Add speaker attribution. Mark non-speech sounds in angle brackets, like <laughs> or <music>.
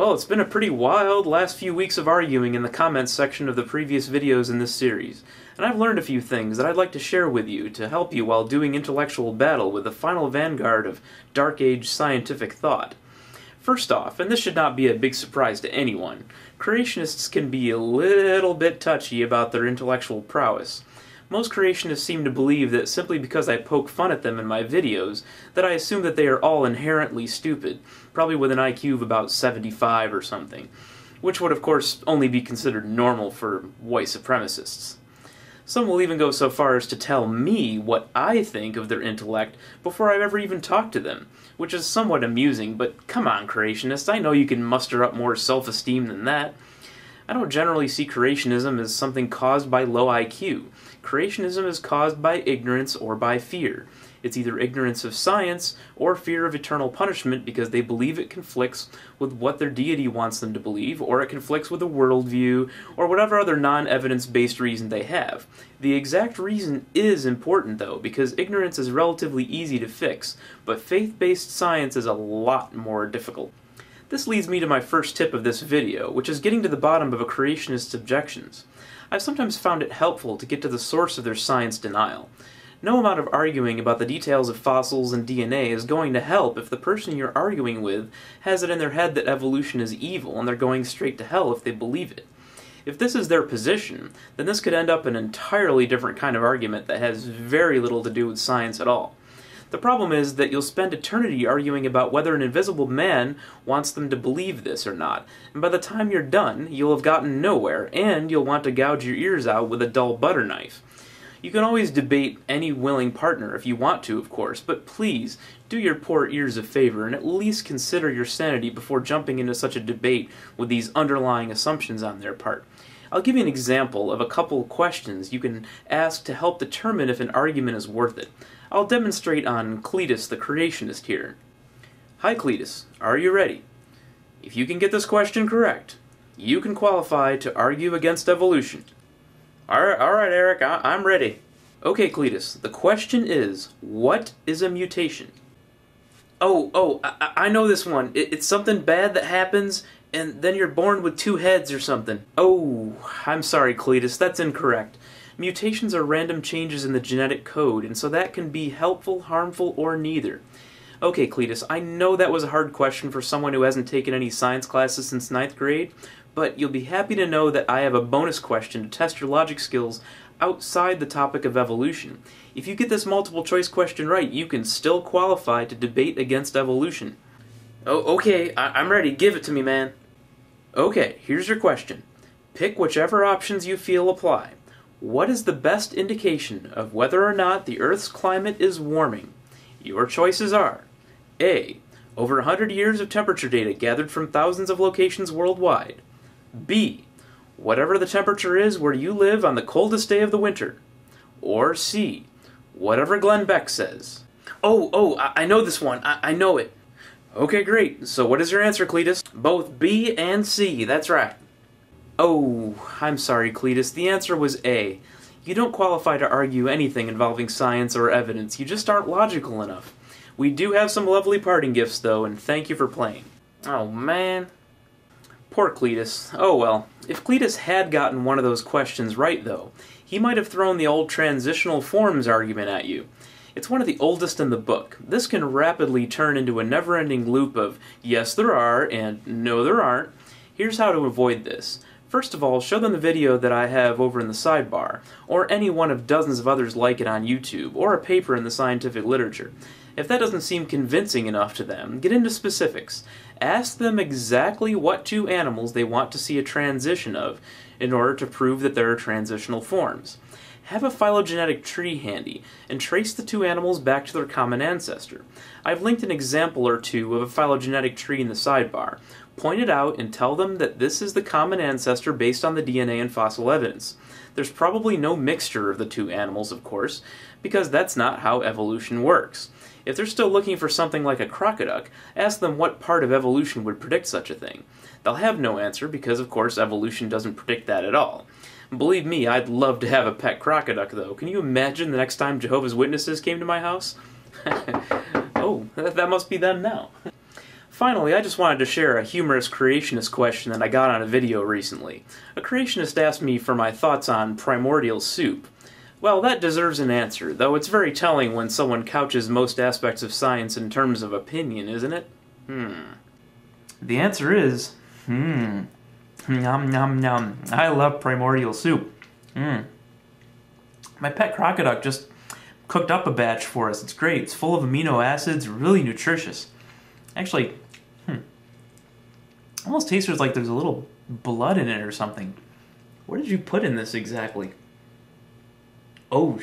Speaker 1: Well, it's been a pretty wild last few weeks of arguing in the comments section of the previous videos in this series, and I've learned a few things that I'd like to share with you to help you while doing intellectual battle with the final vanguard of Dark Age scientific thought. First off, and this should not be a big surprise to anyone, creationists can be a little bit touchy about their intellectual prowess. Most creationists seem to believe that simply because I poke fun at them in my videos, that I assume that they are all inherently stupid, probably with an IQ of about 75 or something, which would of course only be considered normal for white supremacists. Some will even go so far as to tell me what I think of their intellect before I've ever even talked to them, which is somewhat amusing, but come on, creationists, I know you can muster up more self esteem than that. I don't generally see creationism as something caused by low IQ. Creationism is caused by ignorance or by fear. It's either ignorance of science or fear of eternal punishment because they believe it conflicts with what their deity wants them to believe, or it conflicts with a worldview, or whatever other non evidence based reason they have. The exact reason is important, though, because ignorance is relatively easy to fix, but faith based science is a lot more difficult. This leads me to my first tip of this video, which is getting to the bottom of a creationist's objections. I've sometimes found it helpful to get to the source of their science denial. No amount of arguing about the details of fossils and DNA is going to help if the person you're arguing with has it in their head that evolution is evil and they're going straight to hell if they believe it. If this is their position, then this could end up an entirely different kind of argument that has very little to do with science at all. The problem is that you'll spend eternity arguing about whether an invisible man wants them to believe this or not, and by the time you're done, you'll have gotten nowhere, and you'll want to gouge your ears out with a dull butter knife. You can always debate any willing partner if you want to, of course, but please do your poor ears a favor and at least consider your sanity before jumping into such a debate with these underlying assumptions on their part. I'll give you an example of a couple questions you can ask to help determine if an argument is worth it. I'll demonstrate on Cletus the creationist here. Hi Cletus, are you ready? If you can get this question correct, you can qualify to argue against evolution. Alright, Eric, I- I'm ready. Okay Cletus, the question is, what is a mutation? Oh, oh, I, I know this one. It, it's something bad that happens, and then you're born with two heads or something. Oh, I'm sorry, Cletus, that's incorrect. Mutations are random changes in the genetic code, and so that can be helpful, harmful, or neither. Okay, Cletus, I know that was a hard question for someone who hasn't taken any science classes since ninth grade, but you'll be happy to know that I have a bonus question to test your logic skills outside the topic of evolution. If you get this multiple choice question right, you can still qualify to debate against evolution. Oh, okay, I- I'm ready. Give it to me, man. Okay, here's your question. Pick whichever options you feel apply. What is the best indication of whether or not the Earth's climate is warming? Your choices are A. Over 100 years of temperature data gathered from thousands of locations worldwide. B. Whatever the temperature is where you live on the coldest day of the winter. Or C. Whatever Glenn Beck says. Oh, oh, I, I know this one. I, I know it. Okay, great. So what is your answer, Cletus? Both B and C. That's right. Oh, I'm sorry, Cletus. The answer was A. You don't qualify to argue anything involving science or evidence. You just aren't logical enough. We do have some lovely parting gifts, though, and thank you for playing. Oh, man. Poor Cletus. Oh well. If Cletus had gotten one of those questions right, though, he might have thrown the old transitional forms argument at you. It's one of the oldest in the book. This can rapidly turn into a never ending loop of yes, there are, and no, there aren't. Here's how to avoid this. First of all, show them the video that I have over in the sidebar, or any one of dozens of others like it on YouTube, or a paper in the scientific literature. If that doesn't seem convincing enough to them, get into specifics. Ask them exactly what two animals they want to see a transition of in order to prove that there are transitional forms. Have a phylogenetic tree handy and trace the two animals back to their common ancestor. I've linked an example or two of a phylogenetic tree in the sidebar. Point it out and tell them that this is the common ancestor based on the DNA and fossil evidence. There's probably no mixture of the two animals, of course, because that's not how evolution works. If they're still looking for something like a crocoduck, ask them what part of evolution would predict such a thing. They'll have no answer because, of course, evolution doesn't predict that at all. Believe me, I'd love to have a pet crocoduck, though. Can you imagine the next time Jehovah's Witnesses came to my house? <laughs> oh, that must be them now. <laughs> Finally, I just wanted to share a humorous creationist question that I got on a video recently. A creationist asked me for my thoughts on primordial soup. Well, that deserves an answer, though it's very telling when someone couches most aspects of science in terms of opinion, isn't it? Hmm. The answer is, hmm. Nom nom nom. I love primordial soup. Hmm. My pet crocoduck just cooked up a batch for us. It's great. It's full of amino acids, really nutritious. Actually. Almost tastes like there's a little blood in it or something. What did you put in this exactly? Oh,